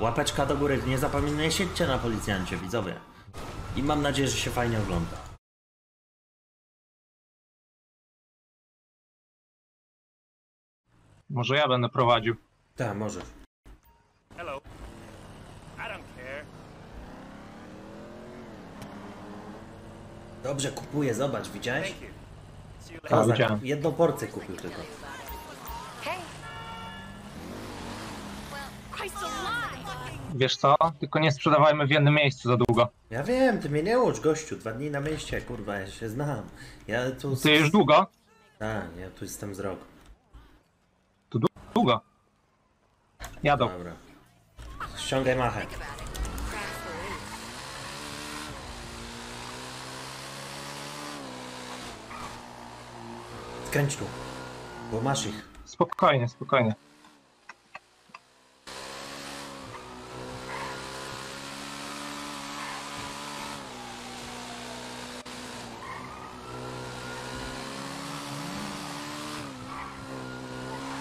Łapeczka do góry, nie zapominaj, siedźcie na policjancie, widzowie. I mam nadzieję, że się fajnie ogląda. Może ja będę prowadził. Tak, możesz. Hello. I don't care. Dobrze, kupuję, zobacz, widziałeś? Thank you. See you Tak, later. Kozak, widziałem. jedną porcję kupił tylko. Hey. Well, Christ alive! Wiesz co? Tylko nie sprzedawajmy w jednym miejscu za długo. Ja wiem, ty mnie nie ucz, gościu, dwa dni na mieście, kurwa, ja się znam. Ja tu... Ty już długo? Tak, ja tu jestem z rok. Długo. Jadą. Dobra. Ściągaj machę. Skręć tu, bo masz ich. Spokojnie, spokojnie.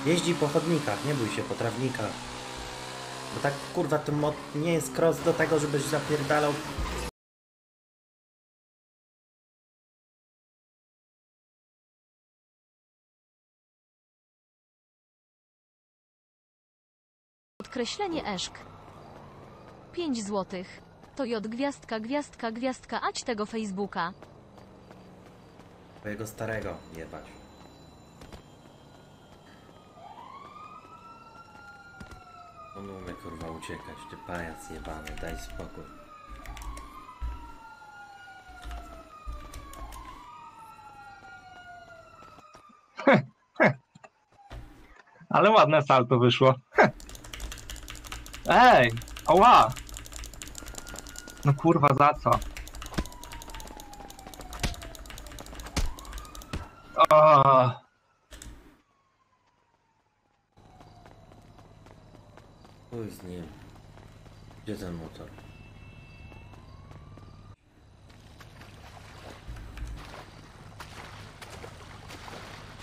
Jeździ po chodnikach, nie bój się, po trawnikach. Bo tak, kurwa, to mod nie jest cross do tego, żebyś zapierdalał Podkreślenie eszk. 5 złotych. To J gwiazdka, gwiazdka, gwiazdka, ać tego Facebooka. twojego starego jebać. On umie, kurwa, uciekać, ty pajac jebany, daj spokój. Ale ładne salto wyszło. Ej! Oła! No kurwa, za co? O, Chuj z nim. Gdzie ten motor?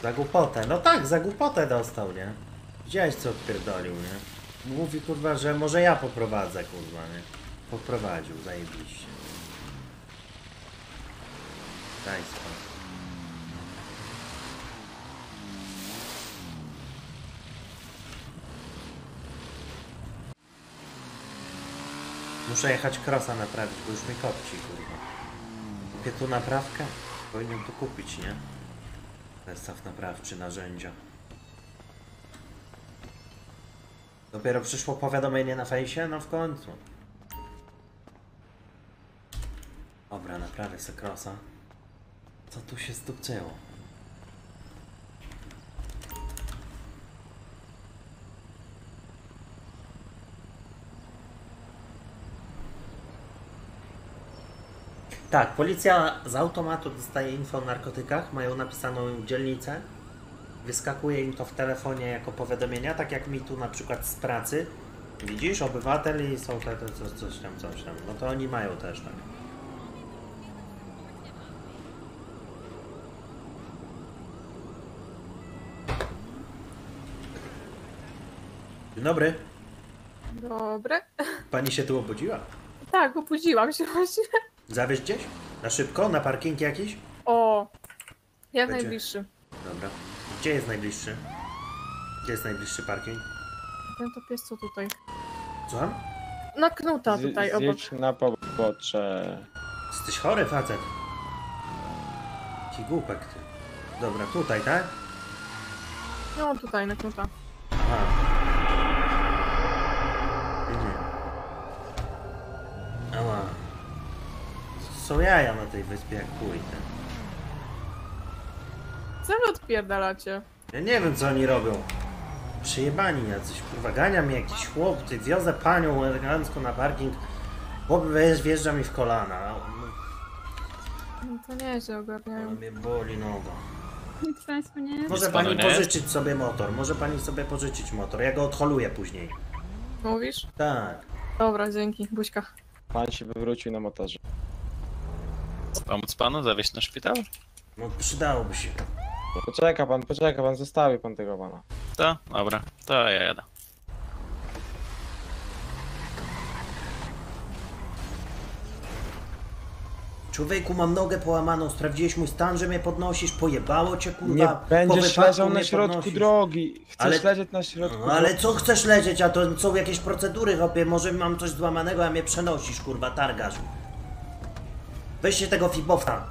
Za głupotę. No tak, za głupotę dostał, nie? Widziałeś co odpierdolił, nie? Mówi kurwa, że może ja poprowadzę, kurwa, nie? Poprowadził, zajebiście. Daj spokój. Muszę jechać krosa naprawić, bo już mi kopci, kurwa. Kupię tu naprawkę? Powinien tu kupić, nie? Zestaw naprawczy, narzędzia. Dopiero przyszło powiadomienie na fejsie? No w końcu. Dobra, naprawię se krosa. Co tu się zdupcyło? Tak, policja z automatu dostaje info o narkotykach, mają napisaną dzielnicę, wyskakuje im to w telefonie jako powiadomienia, tak jak mi tu na przykład z pracy. Widzisz, obywatel i są te, te coś, coś tam, coś tam. No to oni mają też tak. Dzień dobry. Dobre. Pani się tu obudziła? Tak, obudziłam się właśnie. Zawieźć gdzieś? Na szybko? Na parking jakiś? O, jak Będzie. najbliższy. Dobra. Gdzie jest najbliższy? Gdzie jest najbliższy parking? Ten to pies co tutaj? Co? Na knuta tutaj obok. Zjedź na pobocze. Jesteś chory, facet. Ci głupek ty. Dobra, tutaj, tak? No tutaj, na knuta. Aha. Są jaja na tej wyspie jak chuj, ty. Co wy odpierdalacie? Ja nie wiem co oni robią. Przyjebani jacyś, kurwa, gania mnie jakiś chłop, ty wiozę panią elegancko na parking. Chłop wjeżdża- wjeżdża mi w kolana. No to nieźle No, ogarniają. mnie boli noga. Nic Państwu nie Może panu pani nie? pożyczyć sobie motor, może pani sobie pożyczyć motor, ja go odholuję później. Mówisz? Tak. Dobra, dzięki. Buźka. Pan się wywrócił na motorze. Pomóc panu zawieźć na szpital? No przydałoby się. Poczeka pan, poczeka pan, zostawi pan tego pana. To? Dobra, to ja jadę. Człowieku, mam nogę połamaną, sprawdziłeś mój stan, że mnie podnosisz, pojebało cię Nie kurwa. będziesz leżał na środku drogi. Chcesz Ale- leżeć na środku No, ale co chcesz leżeć, a to są jakieś procedury, hopie, może mam coś złamanego, a mnie przenosisz, kurwa, targasz. Weźcie tego fibowca,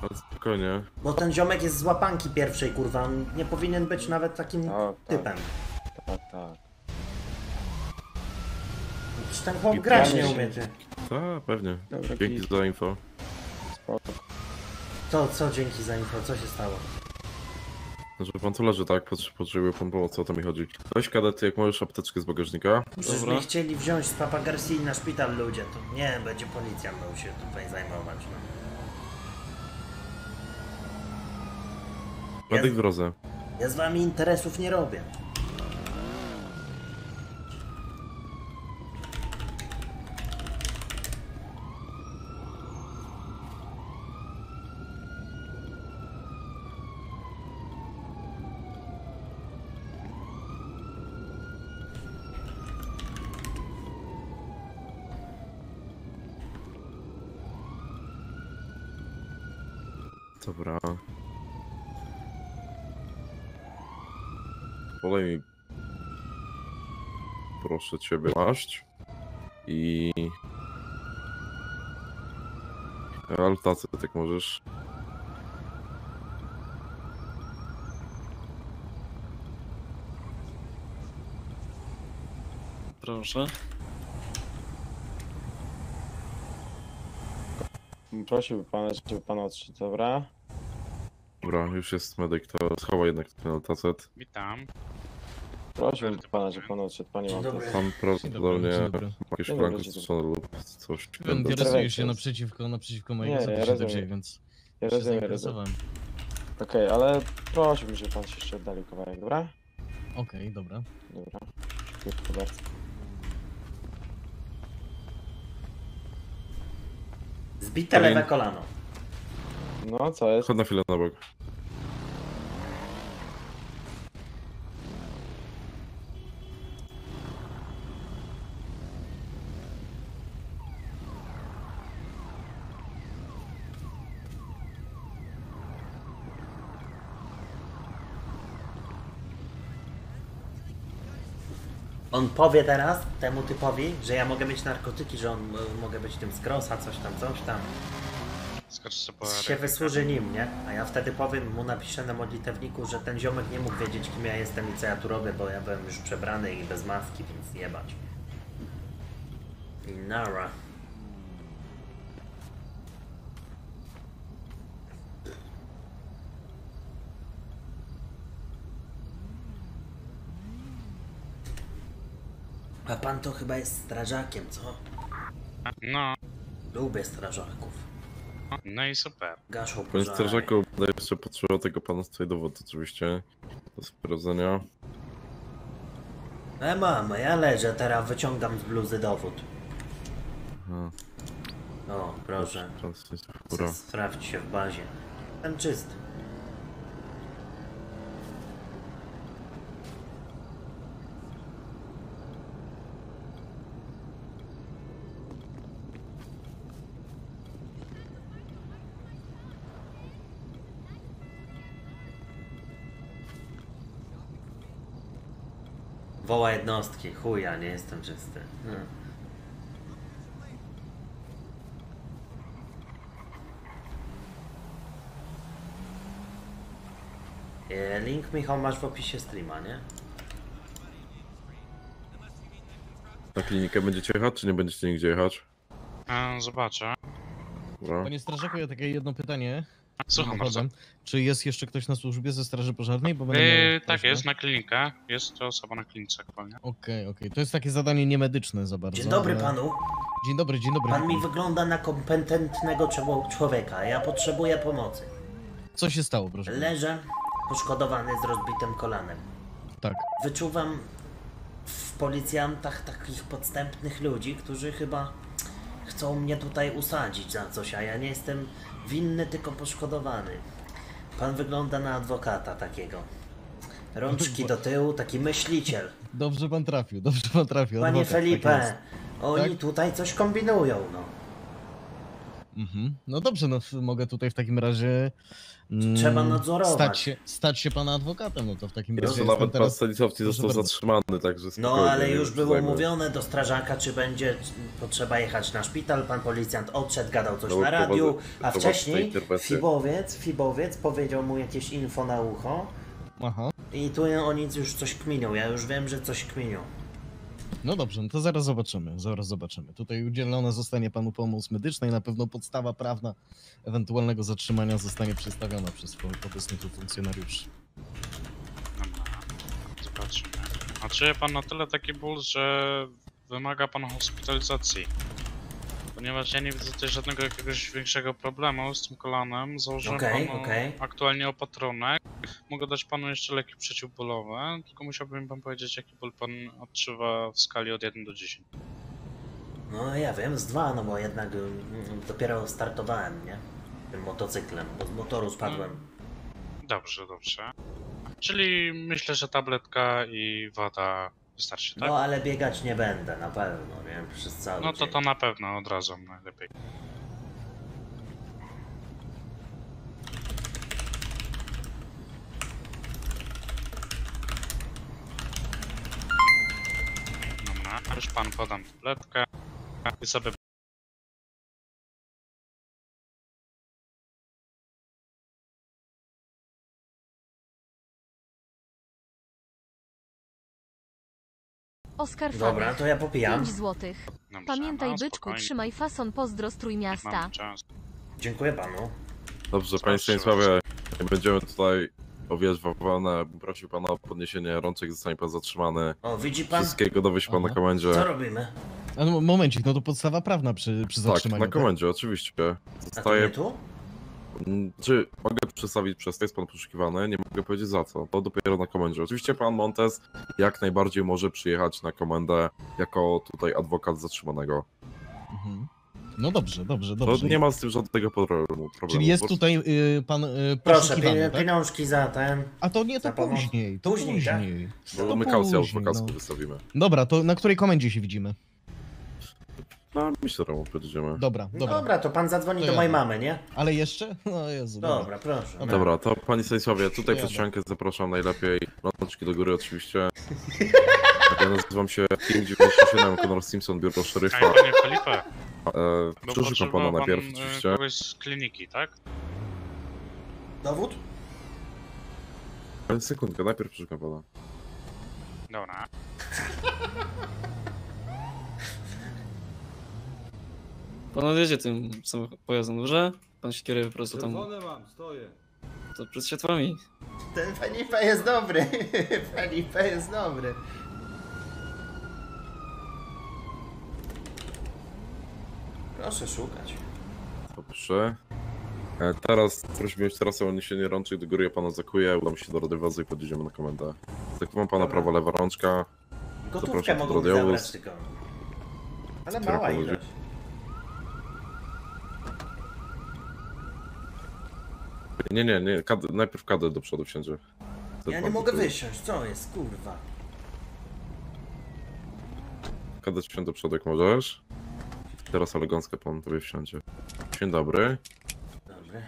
Ale spokojnie. bo ten ziomek jest z łapanki pierwszej, kurwa, on nie powinien być nawet takim Tak, tak. typem. Tak, tak. Przecież ten chłop grać nie umiecie. Tak, pewnie. Dobra, Dzięki git. za info. Spoko. To co, dzięki za info, co się stało? Że pan tu leży, tak? Potrze- Potrzebuje pan pomocy, o to mi chodzi. Weź kadety, jak możesz, apteczkę z bagażnika. Przecież mnie chcieli wziąć z Papa Garcia na szpital ludzie, to nie, będzie policja miał się tutaj zajmować, no. Medyk w drodze. ja z wami interesów nie robię. Dobra. Polej mi. Proszę ciebie, maść. I. Altację, tak możesz. Proszę. Prosiłby pana, żeby pan odszedł, dobra? Dobra, już jest medyk, to schowaj jednak ten altacet. Witam. Prosiłby pana, żeby pan odszedł, panie Dzień dobry. Pan prawdopodobnie dzień dobry. jakieś Dzień dobry, dzień stosowane lub coś. Interesuje się Interwencja. naprzeciwko, naprzeciwko Nie, mojego nie, zapisu rozumiem. dzisiaj, więc Ja się rozumiem, rozumiem. zainteresowałem. Okej, ale prosiłbym, żeby pan się jeszcze oddalił kawałek, dobra? Okej, dobra. Dobra. Dziękuję bardzo. Zbite lewe kolano. No, co jest? Chodź na chwilę na bok. On powie teraz temu typowi, że ja mogę mieć narkotyki, że on e, mogę być tym z Grossa, coś tam, coś tam. Skocz sobie Się wysłuży nim, nie? A ja wtedy powiem, mu napiszę na modlitewniku, że ten ziomek nie mógł wiedzieć kim ja jestem i co ja tu robię, bo ja byłem już przebrany i bez maski, więc jebać. I nara. A pan to chyba jest strażakiem, co? No, Lubię strażaków. no i super. Gaszą Panie pożary. strażaku, będę jeszcze potrzebował tego pana z tutaj dowód oczywiście. Do sprawdzenia. E mam, ja leżę, teraz wyciągam z bluzy dowód. Aha. O, proszę. Teraz jest fura. Sprawdź się w bazie. Ten czysty. Woła jednostki, chuja, nie jestem czysty. Hmm. E, Link Michał masz w opisie streama, nie? Na klinikę będziecie jechać, czy nie będziecie nigdzie jechać? A, zobaczę. Dobra. Panie strażaku, ja takie jedno pytanie. Słucham bardzo. Czy jest jeszcze ktoś na służbie ze Straży Pożarnej? Bo będę Yy, tak prośbę. jest, na klinikę. Jest to osoba na klinice aktualnie. Okej, okej. To jest takie zadanie niemedyczne za bardzo. Dzień dobry ale- panu. Dzień dobry, dzień dobry. Pan mi wygląda na kompetentnego czło- człowieka. Ja potrzebuję pomocy. Co się stało, proszę? Leżę poszkodowany z rozbitym kolanem. Tak. Wyczuwam w policjantach takich podstępnych ludzi, którzy chyba chcą mnie tutaj usadzić za coś, a ja nie jestem winny, tylko poszkodowany. Pan wygląda na adwokata takiego. Rączki do tyłu, taki myśliciel. Dobrze pan trafił, dobrze pan trafił. Panie adwokat, tak Felipe, jest. oni Tak? tutaj coś kombinują, no. Mhm. No dobrze, no mogę tutaj w takim razie. mm, Trzeba nadzorować. Stać się, stać się pana adwokatem, no to w takim razie. Nawet pan teraz... Stanisławski Proszę został bardzo. zatrzymany, także No ale już było zajmę. mówione do strażaka, czy będzie potrzeba jechać na szpital. Pan policjant odszedł, gadał coś Dobra, na radiu, a wcześniej. Fibowiec, Fibowiec powiedział mu jakieś info na ucho Aha. i tu oni już coś kminią. Ja już wiem, że coś kminią. No dobrze, no to zaraz zobaczymy, zaraz zobaczymy. Tutaj udzielona zostanie panu pomoc medyczna i na pewno podstawa prawna ewentualnego zatrzymania zostanie przedstawiona przez obecnych tu funkcjonariuszy. Dobra, zobaczmy. A czuje pan na tyle taki ból, że wymaga pan hospitalizacji? Ponieważ ja nie widzę tutaj żadnego jakiegoś większego problemu z tym kolanem. Założyłem Okej, panu okej. aktualnie opatrunek. Mogę dać panu jeszcze leki przeciwbólowe, tylko musiałbym pan powiedzieć, jaki ból pan odczuwa w skali od 1 do 10. No ja wiem, z dwa, no bo jednak mm, dopiero startowałem, nie? Tym motocyklem, bo z motoru spadłem. Dobrze, dobrze. Czyli myślę, że tabletka i woda wystarczy, tak? No ale biegać nie będę, na pewno, nie? Przez cały No to dzień. to na pewno od razu najlepiej. Dobra, już pan podam tabletkę i sobie Oskar Dobra, to ja popijam. 5 złotych. Dobrze, Pamiętaj, no, byczku, spokojnie, trzymaj fason, pozdro miasta. mamy czasu. Dziękuję panu. Dobrze, panie Stanisławie, nie będziemy tutaj bawełnę. Prosił pana o podniesienie rączek, zostanie pan zatrzymany. O, widzi pan? Wszystkiego dowie się pan na Aha. komendzie. Co robimy? A no, momencik, no to podstawa prawna przy, przy Tak, zatrzymaniu. na komendzie, oczywiście. A to Zostaje nie tu? Mm, Czy mogę przedstawić przez to, jest pan poszukiwany? Nie mogę powiedzieć za co. To dopiero na komendzie. Oczywiście pan Montes jak najbardziej może przyjechać na komendę jako tutaj adwokat zatrzymanego. Mhm. No dobrze, dobrze, To dobrze. nie ma z tym żadnego problemu. problemu. Czyli jest tutaj y, pan y, Proszę, pie- tak? pieniążki za ten. A to nie, to później, to Później, później. tak? To my kaucję adwokacką no. wystawimy. Dobra, to na której komendzie się widzimy? No, myślę, że mu powiedziemy. Dobra, No dobra. Dobra, to pan zadzwoni To do ja mojej wiem. mamy, nie? Ale jeszcze? No Jezu, dobra. Dobra, proszę. Dobra. Dobra, to pani Stanisławie, tutaj Jadę. przed ściankę zapraszam najlepiej. Rączki do góry oczywiście. Ja nazywam się King 97 Conor Simpson, biuro Ej, szeryfa. panie Felipe, E, bo Przeszukam potrzebował pana pan najpierw e, oczywiście. kogoś z kliniki, tak? Dowód? Sekundkę, najpierw przeszukam pana. Dobra. Pan odjedzie tym samoch- pojazdem, dobrze? Pan się kieruje po prostu tam. mam, stoję. To przed światłami. Ten Felipe jest dobry. Felipe jest dobry. Proszę szukać. Dobrze. E, Teraz prosimy jeszcze raz o uniesienie rączek do góry, ja pana zakuję, udam się do radiowozu i podjedziemy na komendę. Zakuwam pana prawa, lewa rączka. Gotówkę Zapraszam mogą pod mi radiowóz. zabrać tylko. Ale mała ilość. Nie, nie, nie, kad najpierw kadet do przodu wsiądzie. Ja nie mogę wysiąść, co jest, kurwa. Kadet wsiądzie do przodu jak możesz. Teraz elegancko pan tobie wsiądzie. Dzień dobry. Dobry.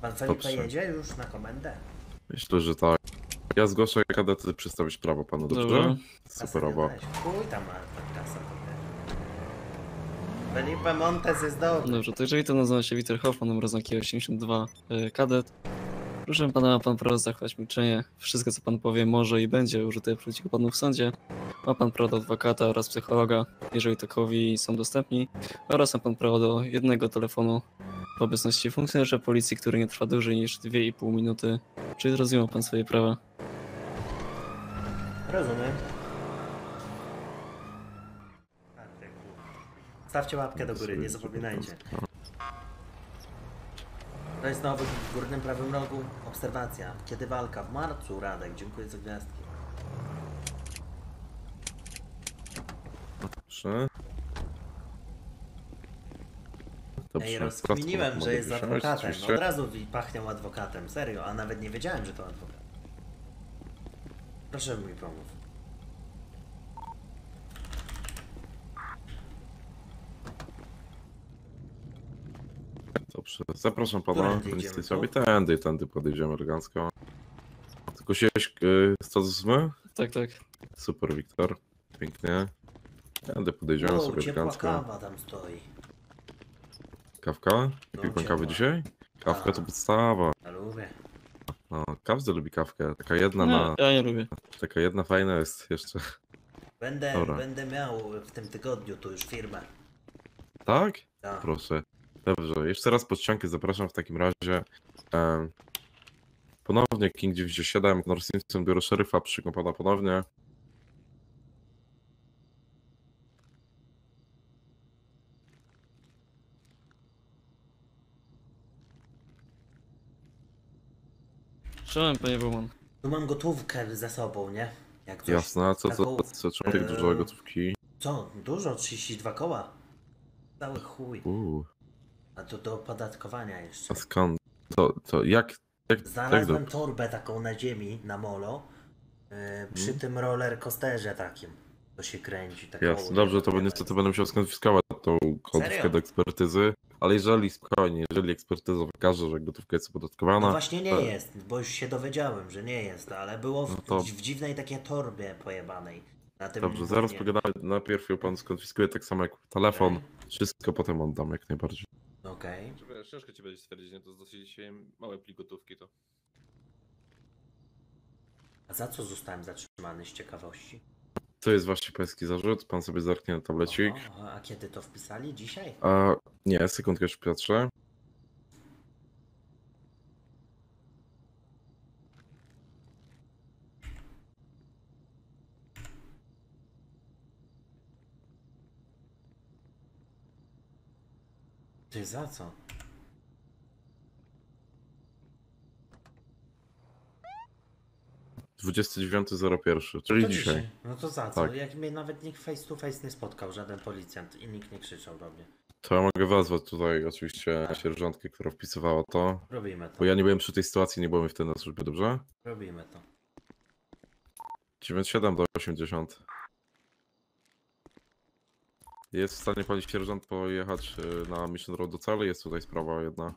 Pan Felipe Dobrze. jedzie już na komendę? Myślę, że tak. Ja zgłoszę kadety przedstawić prawo panu, dobrze? Dobra. Superowo. Chuj tam ma ta kasa potem. Felipe Montes jest dobry. Dobrze, to jeżeli to nazywa się Witer Hoffman, numer znaki 82 y, kadet. Proszę pana, ma pan prawo zachować milczenie. Wszystko, co pan powie, może i będzie użyte przeciwko panu w sądzie. Ma pan prawo do adwokata oraz psychologa, jeżeli takowi są dostępni. Oraz ma pan prawo do jednego telefonu w obecności funkcjonariusza policji, który nie trwa dłużej niż 2,5 minuty. Czy zrozumiał pan swoje prawa? Rozumiem. Stawcie łapkę do góry, nie zapominajcie. To jest nowy w górnym prawym rogu. Obserwacja. Kiedy walka? W marcu, Radek. Dziękuję za gwiazdki. Dobrze. Dobrze. Ej, rozkminiłem, że jest adwokatem. Od razu pachniał adwokatem. Serio, a nawet nie wiedziałem, że to adwokat. Proszę mi pomóc. Dobrze, zapraszam pana, Którędy panie idziemy, Stanisławie. Tędy, tędy podejdziemy elegancko. Tylko się status my? Tak, tak. Super, Wiktor. Pięknie. Tędy podejdziemy O, sobie ciepła elegancko. kawa tam stoi. Kawka? No, pan ciepła. kawę dzisiaj? Kawka to Tak. podstawa. Ja lubię. No, każdy lubi kawkę. Taka jedna No, na... ja nie lubię. Taka jedna fajna jest jeszcze. Będę, Dobra. będę miał w tym tygodniu tu już firmę. Tak? Tak. Proszę. Dobrze, jeszcze raz pod ściankę zapraszam w takim razie. Ponownie King 97, North Simpson, biuro szeryfa, przyjmą pana ponownie. Czołem, panie Bowman. Tu mam gotówkę ze sobą, nie? Jak coś. Jasne, a co, co, taką- co, czemu tak dużo gotówki? Co? Dużo? 32 koła? Cały chuj. Uuu, A to do opodatkowania jeszcze. a skąd? To, to jak, jak, jak Znalazłem do... torbę taką na ziemi, na molo. Yy, przy Mhm. tym roller coasterze takim. To się kręci. Tak Jasne, dobrze, to niestety będę musiał skonfiskować tą gotówkę Serio? do ekspertyzy. Ale jeżeli spokojnie, jeżeli ekspertyza wykaże, że gotówka jest opodatkowana, No właśnie nie jest, bo już się dowiedziałem, że nie jest, ale było w, No to- w dziwnej takiej torbie pojebanej. Na tym Dobrze, zaraz pogadamy. Najpierw ją pan skonfiskuje tak samo jak telefon. Wszystko potem oddam jak najbardziej. Okej. Wiesz, ciężko ci będzie stwierdzić, nie? To jest dosyć e, małe plik gotówki to. A za co zostałem zatrzymany z ciekawości? To jest właśnie pański zarzut. Pan sobie zerknie na tablecik. Oho, a kiedy to wpisali? Dzisiaj? A nie, sekundkę już Piotrze. Ty za co? No 29.01, czyli To dzisiaj. No to za co? Tak. Jak mnie nawet nikt face to face nie spotkał, żaden policjant i nikt nie krzyczał do mnie. To ja mogę wezwać tutaj oczywiście sierżantkę, która wpisywała to. Robimy to. Bo ja nie byłem przy tej sytuacji, nie byłem wtedy na służbie, dobrze? Robimy to. 97 do 80. Jest w stanie pani sierżant pojechać y, na Mission Road do celi? Jest tutaj sprawa jedna.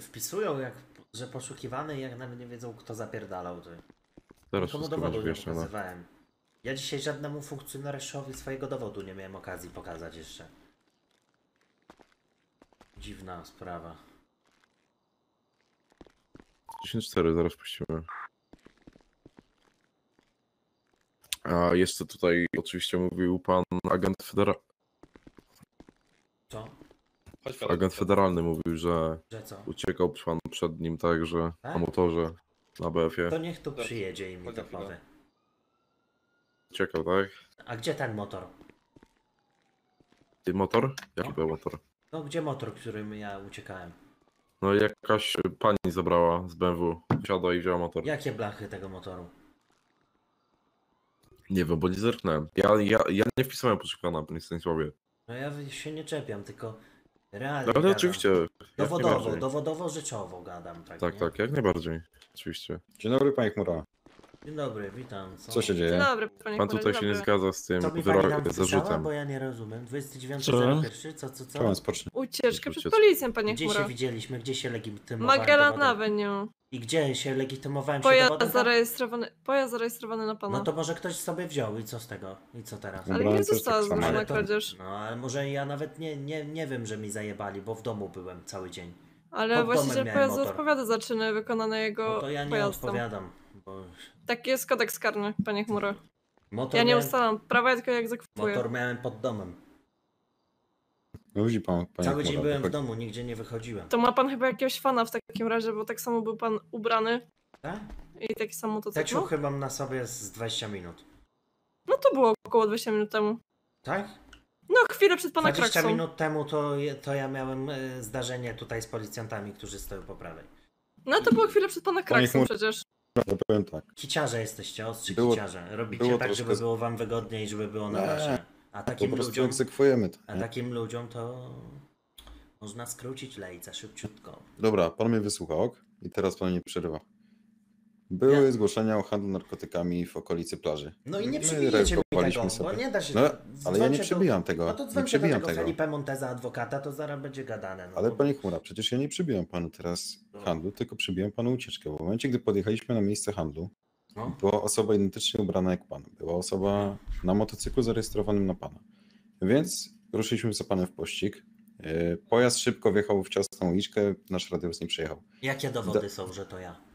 Wpisują, jak, że poszukiwany, jak nawet nie wiedzą, kto zapierdalał. To... Zaraz Nikomu wszystko dowodu będzie nie wyjaśnione. pokazywałem. Ja dzisiaj żadnemu funkcjonariuszowi swojego dowodu nie miałem okazji pokazać jeszcze. Dziwna sprawa. 10-4, zaraz puścimy. A jeszcze tutaj oczywiście mówił pan agent, federa... Co? Chodź agent federalny mówił, że Że co? uciekał pan przed nim także na Tak? motorze na BF-ie. To niech tu przyjedzie i mi to powie. Uciekał, tak? A gdzie ten motor? Ty motor? Jaki No. był motor? No gdzie motor, którym ja uciekałem? No jakaś pani zabrała z BMW, wsiadła i wzięła motor. Jakie blachy tego motoru? Nie wiem, bo nie zerknąłem. Ja, ja, ja nie wpisałem poszukiwana, panie Stanisławie. No ja się nie czepiam, tylko realnie No, ale gadam. oczywiście. jak Dowodowo, najbardziej. dowodowo rzeczowo gadam, tak? Tak, nie? tak, jak najbardziej. Oczywiście. Dzień dobry, panie Chmura. Dzień dobry, witam. Co się Dzień dzieje? dobry, panie Pan tutaj się nie zgadza z tym Co mi pani tam wyro- wpisała, zarzutem. bo ja nie rozumiem. 29.01, co, co, co? Ucieczkę przed policją, panie Gdzie się Chmura. widzieliśmy, gdzie się legitymowałem Magellan dowodem? Avenue. I gdzie się legitymowałem się Pojazd dowodem? zarejestrowany, pojazd zarejestrowany na pana. No to może ktoś sobie wziął i co z tego? I co teraz? Ale Ubrałem nie też została tak samo. zgłoszona Ale to- kradzież. No ale może ja nawet nie, nie, nie wiem, że mi zajebali, bo w domu byłem cały dzień. Ale pod domem właściciel miałem pojazdu motor. odpowiada za czyny wykonane No jego to ja nie pojazdem. odpowiadam, Taki jest kodeks karny, panie Chmura. motor, Ja nie miałem, ustalam prawa, tylko je egzekwuję. motor miałem pod domem. No widzi pan, panie Cały dzień byłem w domu, nigdzie nie wychodziłem. To ma pan chyba jakiegoś fana w takim razie, bo tak samo był pan ubrany Tak? i taki sam Te motocykl. ciuchy mam na sobie z 20 minut. No to było około 20 minut temu. Tak? No chwilę przed pana 20 kraksą. minut temu to, to ja miałem e, zdarzenie tutaj z policjantami, którzy stoją po prawej. No to było chwilę przed pana kraksą przecież. Ja powiem tak. Kiciarze jesteście, ostrzy Było- kiciarze. Robicie było tak, troszkę żeby było wam wygodniej i żeby było na wasze. A takim ludziom, to. a takim ludziom to można skrócić lejca szybciutko. Dobra, pan mnie wysłuchał ok? i teraz pan nie przerywa. Były zgłoszenia o handlu narkotykami w okolicy plaży. No i nie My przybijecie mi tego, reagowaliśmy bo nie da się... No, ale ja nie dzwońcie do- tego. No to nie dzwońcie do przybijam tego tego. Felipe Monteza, adwokata, to zaraz będzie gadane. No, Ale panie Chmura, przecież ja nie przybijam panu teraz No. handlu, tylko przybijam panu ucieczkę. Bo w momencie, gdy podjechaliśmy na miejsce handlu, No. była osoba identycznie ubrana jak pan. Była osoba na motocyklu zarejestrowanym na pana. Więc ruszyliśmy za panem w pościg. Yy, Pojazd szybko wjechał w ciasną uliczkę, nasz radiowóz nie przejechał. Jakie dowody są, że to ja?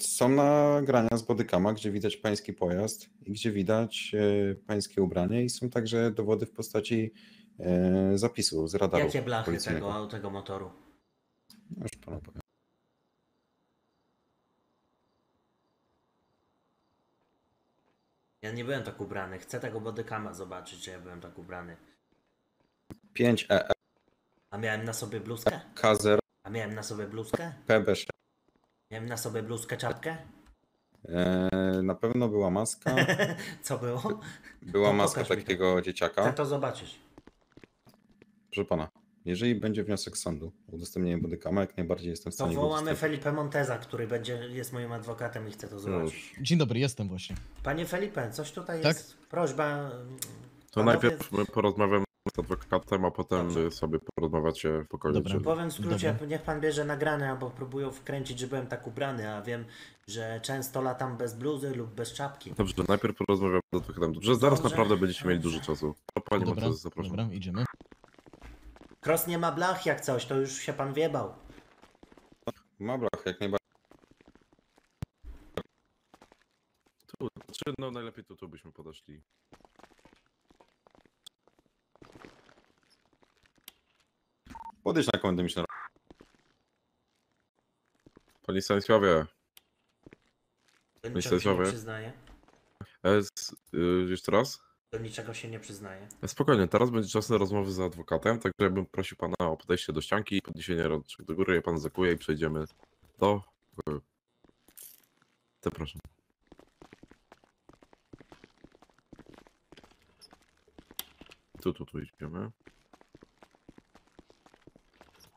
Są nagrania z bodykama, gdzie widać pański pojazd i gdzie widać e, pańskie ubranie i są także dowody w postaci e, zapisu z radaru Jakie blachy tego, tego motoru? No Już panu powiem. Ja nie byłem tak ubrany. Chcę tego bodykama zobaczyć, że ja byłem tak ubrany. 5 EE, A miałem na sobie bluzkę? K0, A miałem na sobie bluzkę? PB6. Miałem na sobie bluzkę, czapkę? E, na pewno była maska. Co było? Była To maska pokaż mi to. takiego Chcę dzieciaka. to zobaczyć. Proszę pana, jeżeli będzie wniosek sądu o udostępnienie bodykama, jak najbardziej jestem w To stanie go wołamy udostępnić. Felipe Monteza, który będzie, jest moim adwokatem i chce to zobaczyć. Dzień dobry, jestem właśnie. Panie Felipe, coś tutaj Tak? jest. Prośba. mm, To panowie- najpierw my porozmawiamy z adwokatem, a potem Dobrze. sobie porozmawiacie w pokoju. Dobra. czy- Powiem w skrócie, Dobra. niech pan bierze nagrania, bo próbują wkręcić, że byłem tak ubrany, a wiem, że często latam bez bluzy lub bez czapki. Dobrze, najpierw porozmawiamy z adwokatem. Dobrze, zaraz Dobrze. naprawdę będziecie mieli dużo czasu. O, Panie Dobra, zapraszam. dobra, idziemy. Cross nie ma blach jak coś, to już się pan wiebał. Ma blach, jak najbardziej. Tu, znaczy, no najlepiej tu, tu byśmy podeszli. Podejdź na komendę missionera. Panie Stanisławie, Do niczego się nie że- przyznaje. e, s- y, jeszcze raz? Do niczego się nie przyznaje. Spokojnie, teraz będzie czas na rozmowy z adwokatem, także ja bym prosił pana o podejście do ścianki, podniesienie rączek do góry, ja pan zakuje i przejdziemy do... pokoju. Zapraszam. Tu, tu, tu idziemy.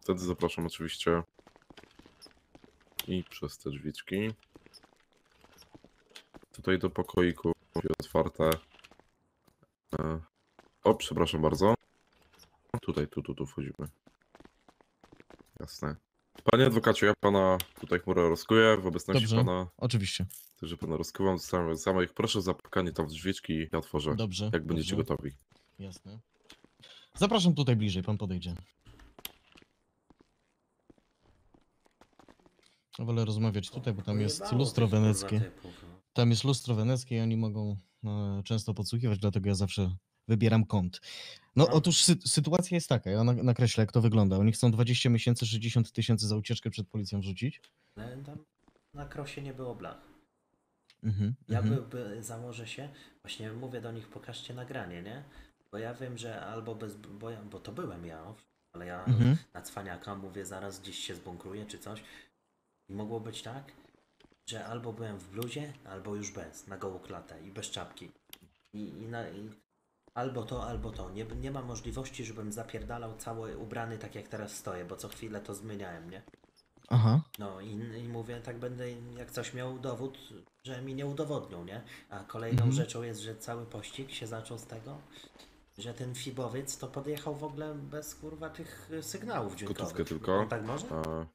Wtedy zapraszam oczywiście i przez te drzwiczki. Tutaj do pokoiku, otwarte. E, o, przepraszam bardzo. Tutaj, tu, tu, tu wchodzimy. Jasne. Panie adwokacie, ja pana tutaj chmurę rozkuję w obecności Dobrze. pana. Oczywiście. Także pana rozkuwam, zostawiam zamach. Proszę o zapukanie tam w drzwiczki i ja otworzę. Dobrze. Jak będziecie dobrze. gotowi. Jasne. Zapraszam tutaj bliżej, pan podejdzie. Wolę rozmawiać tutaj, bo tam jest lustro weneckie. no. Tam jest lustro weneckie i oni mogą e, często podsłuchiwać, dlatego ja zawsze wybieram kąt. No No. otóż sy sytuacja jest taka, ja na nakreślę jak to wygląda. Oni chcą 20 miesięcy, 60 tysięcy za ucieczkę przed policją wrzucić. Ale tam na krosie nie było blach. Mhm, Ja mhm. by, by, założę się, właśnie mówię do nich, pokażcie nagranie, nie? Bo ja wiem, że albo bez, bo, ja, bo to byłem ja, ale ja Mhm. na cwaniaka mówię, zaraz gdzieś się zbunkruję czy coś. I mogło być tak, że albo byłem w bluzie, albo już bez, na gołą klatę i bez czapki. I, i, na, i albo to, albo to. Nie, nie ma możliwości, żebym zapierdalał cały ubrany tak jak teraz stoję, bo co chwilę to zmieniałem, nie? Aha. No i, i mówię, tak będę jak coś miał dowód, że mi nie udowodnią, nie? A kolejną Mhm. rzeczą jest, że cały pościg się zaczął z tego, że ten fibowiec to podjechał w ogóle bez kurwa tych sygnałów dźwiękowych. Gotówkę tylko. On tak może? E,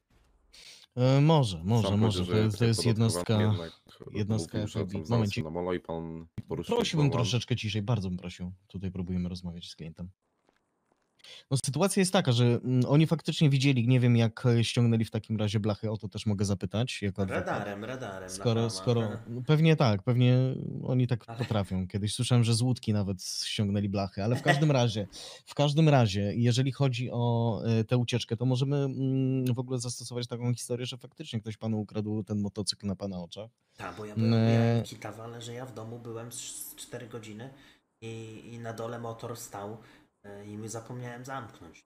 E, może, może, sam może. powiedział, To że jest, to jest jednostka. jednak jednostka mówił, że tam Momencik. na molo i pan poruszył Prosiłbym troszeczkę ciszej, bardzo bym prosił. Tutaj próbujemy rozmawiać z klientem. No sytuacja jest taka, że mm, oni faktycznie widzieli, nie wiem jak e, ściągnęli w takim razie blachy, o to też mogę zapytać. Jako. Radarem, radarem. Skoro, skoro, no pewnie tak, pewnie oni tak Ale- potrafią. Kiedyś słyszałem, że z łódki nawet ściągnęli blachy, ale w każdym razie, w każdym razie, jeżeli chodzi o e, tę ucieczkę, to możemy mm, w ogóle zastosować taką historię, że faktycznie ktoś panu ukradł ten motocykl na pana oczach. Tak, bo ja byłem, Nie. ja kitawale, że ja w domu byłem z 4 godziny i, i na dole motor stał i mi zapomniałem zamknąć.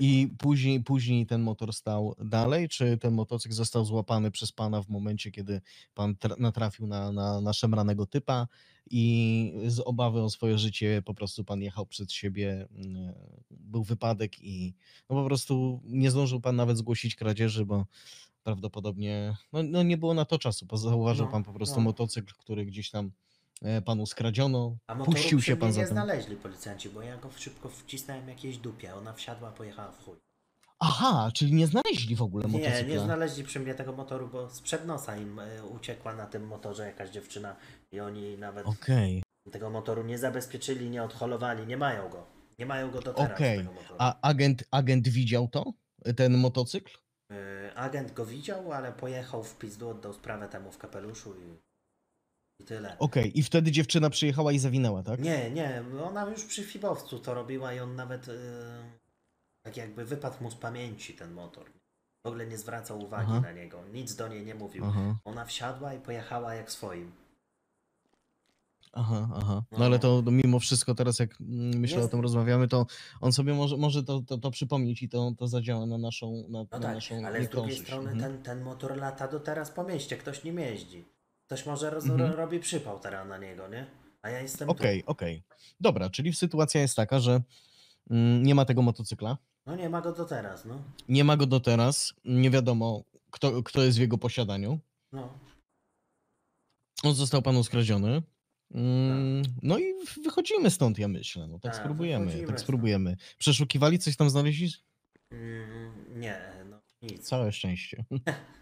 I później, później ten motor stał dalej, czy ten motocykl został złapany przez pana w momencie, kiedy pan tra- natrafił na, na, na szemranego typa i z obawy o swoje życie po prostu pan jechał przed siebie, mm, był wypadek i no po prostu nie zdążył pan nawet zgłosić kradzieży, bo prawdopodobnie no, no nie było na to czasu. bo Zauważył No, pan po prostu no. motocykl, który gdzieś tam e, panu skradziono. A motoru Puścił przy się mnie pan nie za tym. znaleźli policjanci, bo ja go szybko wcisnąłem jakiejś dupie. Ona wsiadła, pojechała w chuj. Aha, czyli nie znaleźli w ogóle Nie, motocykla. nie znaleźli przy mnie tego motoru, bo sprzed nosa im e, uciekła na tym motorze jakaś dziewczyna i oni nawet Okej, tego motoru nie zabezpieczyli, nie odholowali, nie mają go. Nie mają go do teraz okej. tego motoru. A agent, agent widział to? Ten motocykl? E, Agent go widział, ale pojechał w pizdu, oddał sprawę temu w kapeluszu i, i tyle. Okej, i wtedy dziewczyna przyjechała i zawinęła, tak? Nie, nie, ona już przy Fibowcu to robiła i on nawet e, tak jakby wypadł mu z pamięci ten motor. W ogóle nie zwracał uwagi Aha. na niego, nic do niej nie mówił. Aha. Ona wsiadła i pojechała jak swoim. Aha, aha. No No. ale to to mimo wszystko teraz jak mm, myślę o Jest- tym rozmawiamy, to on sobie może, może to, to, to przypomnieć i to, to zadziała na naszą, na, No na tak, naszą ale z drugiej niekorzyść. strony Mhm. ten, ten motor lata do teraz po mieście, ktoś nim jeździ. Ktoś może roz, Mhm. robi przypał teraz na niego, nie? A ja jestem Okej, tu. okej. Dobra, czyli sytuacja jest taka, że mm, nie ma tego motocykla, No nie ma go do teraz, no. nie ma go do teraz, nie wiadomo kto, kto jest w jego posiadaniu. No, On został panu skradziony. Mm, No i wychodzimy stąd, ja myślę. No tak Tak, spróbujemy, wychodzimy tak stąd. spróbujemy. Przeszukiwali, coś tam znaleźli? mm, nie, no nic. Całe szczęście.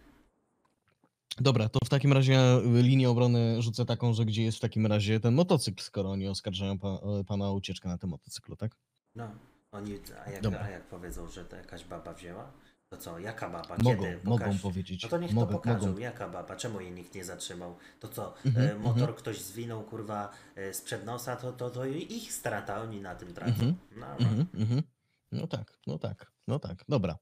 Dobra, to w takim razie y, linię obrony rzucę taką, że gdzie jest w takim razie ten motocykl, skoro oni oskarżają pa, e, pana o ucieczkę na tym motocyklu, tak? No, oni, a jak, Dobra. a jak powiedzą, że to jakaś baba wzięła? To co, jaka baba? Mogą, Kiedy? mogą Pokaż. powiedzieć. No to niech mogą, to pokażą, mogą. jaka baba, czemu jej nikt nie zatrzymał? To co, Mhm, e, motor mhm. ktoś zwinął, kurwa, e, sprzed nosa, to, to, to ich strata, oni na tym tracą. Mhm, No, no. Mhm, mhm. No tak, no tak, no tak. Dobra.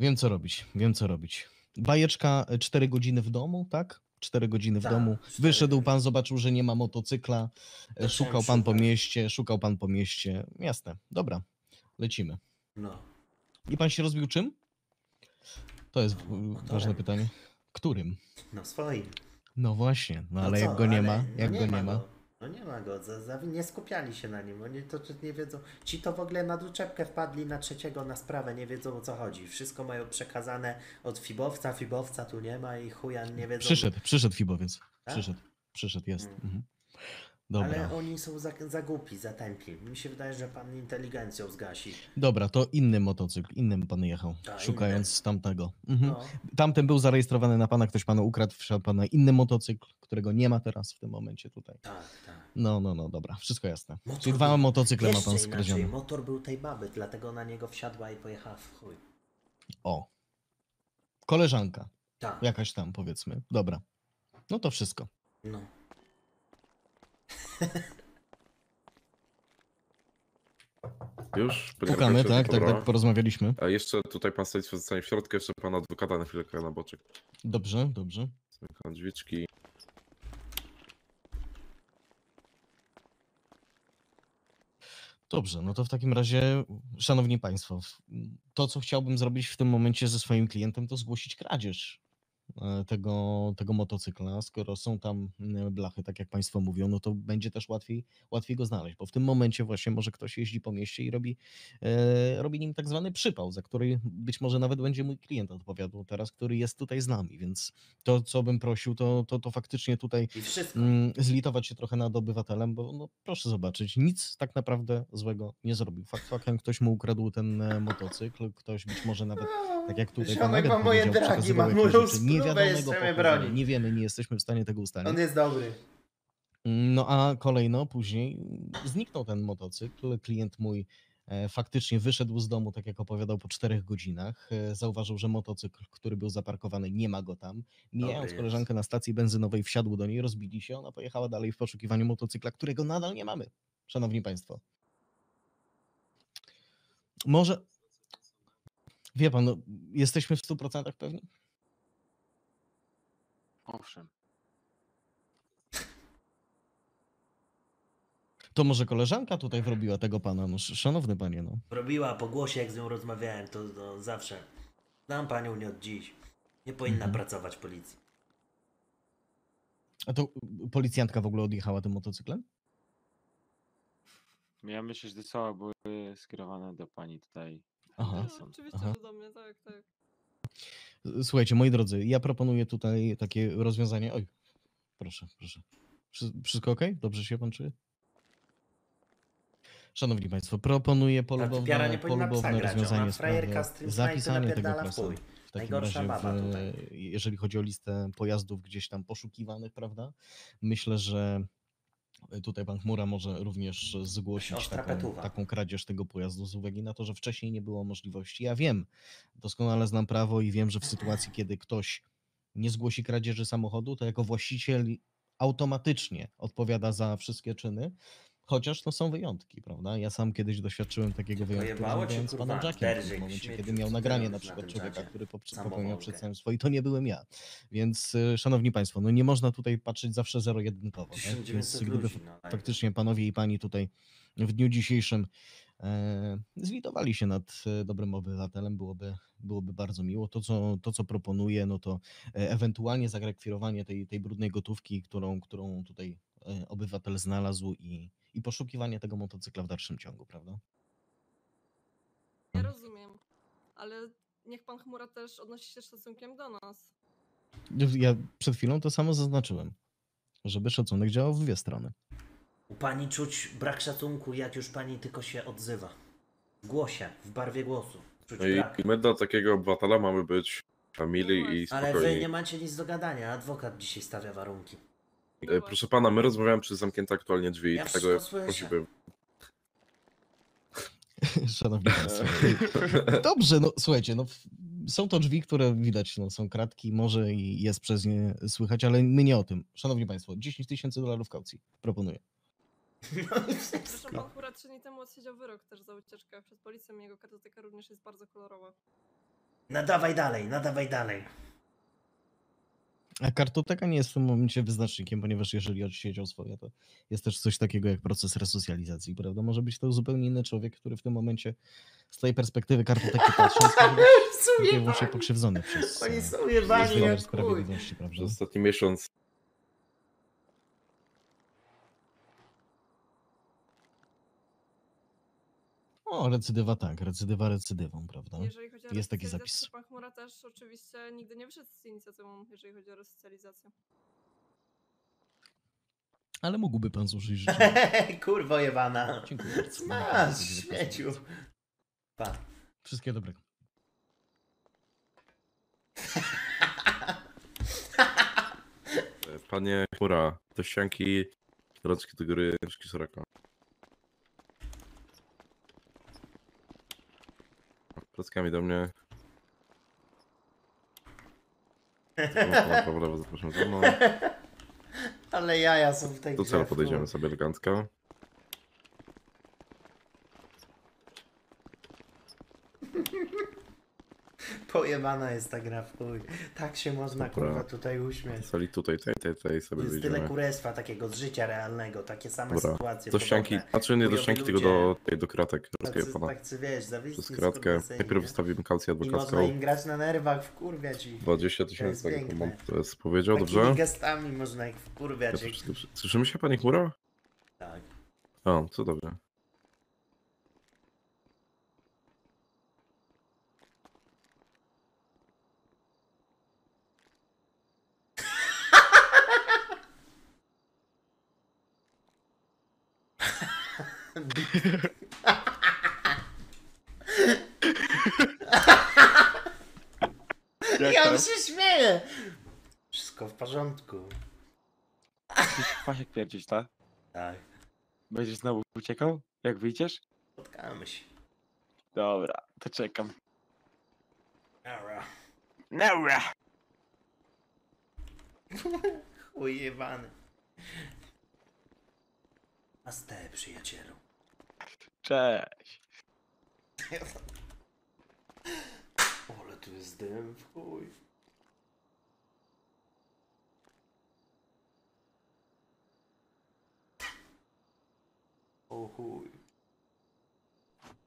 Wiem co robić, wiem co robić. Bajeczka 4 godziny w domu, tak? 4 godziny w Tak, domu. Wyszedł pan, zobaczył, że nie ma motocykla. e, Zacząłem Szukał pan po mieście, szukał pan po mieście. Jasne, dobra. Lecimy. no. I pan się rozbił czym? To jest No, ważne pytanie. Którym? No swoim. No właśnie, no ale co, jak go nie ale ma, no jak go nie ma. Go. No nie ma go, za, za, nie skupiali się na nim, oni to nie wiedzą. Ci to w ogóle na duczepkę wpadli na trzeciego na sprawę, nie wiedzą o co chodzi. Wszystko mają przekazane od Fibowca, Fibowca tu nie ma i chuja nie wiedzą. Przyszedł, przyszedł Fibowiec. Tak? Przyszedł, przyszedł, jest. Mm. Mhm. Dobra. Ale oni są za, za głupi, za tępi. Mi się wydaje, że pan inteligencją zgasi. Dobra, to inny motocykl, innym pan jechał, Tak, szukając tamtego. Mhm. No, Tamten był zarejestrowany na pana, ktoś panu ukradł, wsiadł pan na inny motocykl, którego nie ma teraz w tym momencie tutaj. tak, tak. No, no, no, dobra, wszystko jasne. Motor Czyli dwa był- motocykle ma pan skradzione. motor był tej baby, dlatego na niego wsiadła i pojechała w chuj. O. Koleżanka, Tak, jakaś tam powiedzmy. Dobra. No to wszystko. no. Już? Pukamy, tak, tak, dobra. tak, porozmawialiśmy. A jeszcze tutaj pan stoi zostanie w środku, jeszcze pana adwokata na chwilkę na boczek. Dobrze, dobrze. Zamykam drzwiczki. Dobrze, no to w takim razie, szanowni państwo, w- to co chciałbym zrobić w tym momencie ze swoim klientem, to zgłosić kradzież tego, tego motocykla. Skoro są tam e, blachy, tak jak państwo mówią, no to będzie też łatwiej, łatwiej go znaleźć, bo w tym momencie właśnie może ktoś jeździ po mieście i robi, e, robi nim tak zwany przypał, za który być może nawet będzie mój klient odpowiadał teraz, który jest tutaj z nami, więc to, co bym prosił, to, to, to faktycznie tutaj mm, zlitować się trochę nad obywatelem, bo no, proszę zobaczyć, nic tak naprawdę złego nie zrobił. Fakt faktem ktoś mu ukradł ten e, motocykl, ktoś być może nawet, tak jak tutaj pan agent powiedział, przekazywał jakieś rzeczy spluwę, niewiadomego pochodzenia, nie wiemy, nie jesteśmy w stanie tego ustalić. On jest dobry. No a kolejno później zniknął ten motocykl. Klient mój e, faktycznie wyszedł z domu, tak jak opowiadał, po czterech godzinach. E, Zauważył, że motocykl, który był zaparkowany, nie ma go tam. Mijając koleżankę na stacji benzynowej, wsiadł do niej, rozbili się. Ona pojechała dalej w poszukiwaniu motocykla, którego nadal nie mamy, szanowni państwo. Może. Wie pan, no, jesteśmy w 100% pewni? Owszem. To może koleżanka tutaj wrobiła tego pana, no sz- szanowny panie, no. Robiła po głosie, jak z nią rozmawiałem, to, to zawsze. Znam panią nie od dziś. Nie powinna Mhm. pracować w policji. A to y, policjantka w ogóle odjechała tym motocyklem? Ja myślę, że te słowa były skierowane do pani tutaj. Aha. No, Anderson. oczywiście, aha. że do mnie, tak, tak. Słuchajcie, moi drodzy, ja proponuję tutaj takie rozwiązanie. Oj, proszę, proszę. Wszy- Wszystko ok? Dobrze się pan czuje? Szanowni Państwo, proponuję typiara polubowne, nie powinna psa polubowne rozwiązanie sprawy, zapisanie tego napierdala w takim Najgorsza razie, w, baba tutaj. jeżeli chodzi o listę pojazdów gdzieś tam poszukiwanych, prawda? Myślę, że tutaj pan Chmura może również zgłosić taką, taką kradzież tego pojazdu z uwagi na to, że wcześniej nie było możliwości. Ja wiem, doskonale znam prawo i wiem, że w sytuacji, kiedy ktoś nie zgłosi kradzieży samochodu, to jako właściciel automatycznie odpowiada za wszystkie czyny. Chociaż to są wyjątki, prawda? Ja sam kiedyś doświadczyłem takiego wyjątku, rozmawiając z panem Jackiem w momencie, kiedy miał nagranie na przykład człowieka, który popełniał przestępstwo i to nie byłem ja. Więc, y, szanowni państwo, no nie można tutaj patrzeć zawsze zero-jedynkowo. Tak? Więc 1900 gdyby no, faktycznie panowie i pani tutaj w dniu dzisiejszym e, zlitowali się nad e, dobrym obywatelem, byłoby, byłoby bardzo miło. To co, to, co proponuję, no to e, ewentualnie zagrekwirowanie tej, tej brudnej gotówki, którą, którą tutaj obywatel znalazł i, i poszukiwanie tego motocykla w dalszym ciągu, prawda? Ja rozumiem, ale niech pan Chmura też odnosi się szacunkiem do nas. Ja przed chwilą to samo zaznaczyłem, żeby szacunek działał w dwie strony. U pani czuć brak szacunku, jak już pani tylko się odzywa. W głosie, w barwie głosu. Czuć No i, brak. i my dla takiego obywatela mamy być family i Ale wy nie macie nic do gadania, adwokat dzisiaj stawia warunki. E, Proszę pana, my rozmawiamy przez zamknięte aktualnie drzwi, Ja dlatego wszystko słyszę. prosiłbym. Szanowni Państwo. Dobrze, no słuchajcie, no w- są to drzwi, które widać, no, są kratki, może i jest przez nie słychać, ale my nie o tym. Szanowni Państwo, 10 tysięcy dolarów kaucji. Proponuję. Zresztą pan Chmura trzy dni temu odsiedział wyrok też za ucieczkę przed policją i jego kartoteka również jest bardzo kolorowa. Nadawaj dalej, nadawaj dalej. A kartoteka nie jest w tym momencie wyznacznikiem, ponieważ jeżeli odsiedział swoje, to jest też coś takiego jak proces resocjalizacji, prawda? Może być to zupełnie inny człowiek, który w tym momencie z tej perspektywy kartoteki patrząc, i wyłącznie pokrzywdzony przez Oni są jebani jak sprawiedliwości, prawda? Przez ostatni miesiąc O, recydywa tak, recydywa recydywą, prawda? Jeżeli chodzi o Jest taki resocjalizację, zapis. to pan Chmura też oczywiście nigdy nie wyszedł z inicjatywą, jeżeli chodzi o resocjalizację. Ale mógłby pan zużyć życzenia. Kurwo jebana. Dziękuję bardzo. Masz, śmieciu. Pa. Wszystkiego dobrego. Panie Chmura, do ścianki, do góry, rączki szeroko. Klockami do mnie. W lewo, zapraszam za mną. Ale jaja są w tej Do grze, celu w podejdziemy sobie elegancko. Pojebana jest ta gra w chuj. Tak się można Dobra. kurwa tutaj uśmiać. Sali tutaj, tutaj, tutaj, tutaj sobie Jest tyle wyjdziemy. kurestwa takiego z życia realnego, takie same Dobra, sytuacje. do ścianki, podobne. znaczy nie do Chujowi ścianki, tylko do, tutaj, do kratek. Tacy, pana. tacy wiesz, zawisli kratkę. Najpierw wystawimy kaucję I można adwokacką. im grać na nerwach, wkurwiać ich. 20 To tysięcy, tak jak piękne. jest powiedział, Takimi dobrze? gestami można ich Ja wkurwiać. to jak- wszystko przy- Słyszymy się, panie Chmura? Tak. O, co dobrze. Ja tam? się śmieję! Wszystko w porządku. Pasiek pierdzić, tak? Tak, Będziesz znowu uciekał? Jak wyjdziesz? spotkamy się. Dobra, to czekam. Dobra. Dobra! Chuj jebany. A z te, przyjacielu. Cześć! Ale tu jest dym w chuj. O chuj.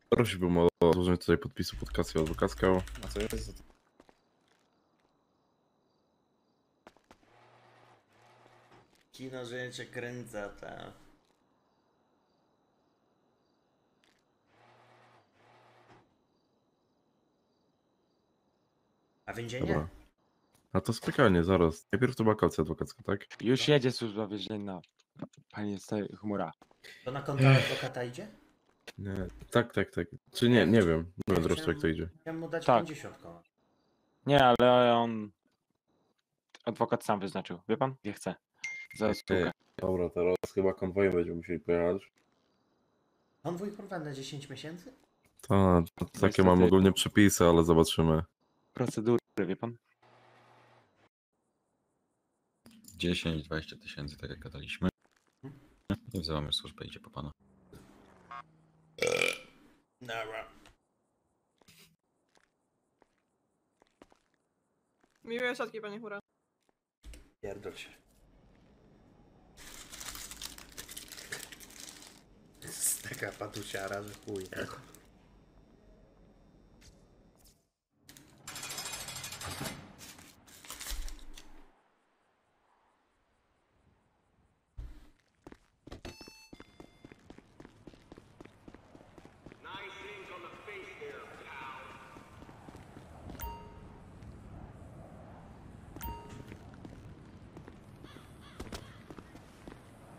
Prosiłbym o złożenie tutaj podpisu pod kasję adwokacką. A co jest? Kino życie kręca, ta. A więzienie? Dobra. A to spokojnie, zaraz. Najpierw to była kaucja adwokacka, tak? Już jedzie służba więzienna. Panie stary chmura. To na konto adwokata idzie? Nie, tak, tak, tak. Czy nie, nie wiem. Nie wiem zresztą jak to idzie. Chciałem mu dać Tak. 50 koła. Nie, ale on... Adwokat sam wyznaczył. Wie pan? Nie chce. Za stówkę. Dobra, teraz chyba konwojem będziemy musieli pojechać. Konwój kurwa na 10 miesięcy? Ta, to takie Niestety- mam ogólnie przepisy, ale zobaczymy. Procedury, wie pan? 10-20 tysięcy, tak jak gadaliśmy. I wzywamy służbę, idzie po pana. Dobra. Miłe siatki, panie Hura. Pierdol się. Jest taka patusiara, że chuj.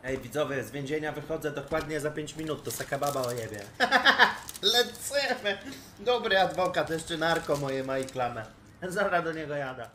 Ej, widzowie, z więzienia wychodzę dokładnie za 5 minut, to saka baba ojebie. Lecimy! Dobry adwokat, jeszcze narko moje ma i klamę. Zaraz do niego jada.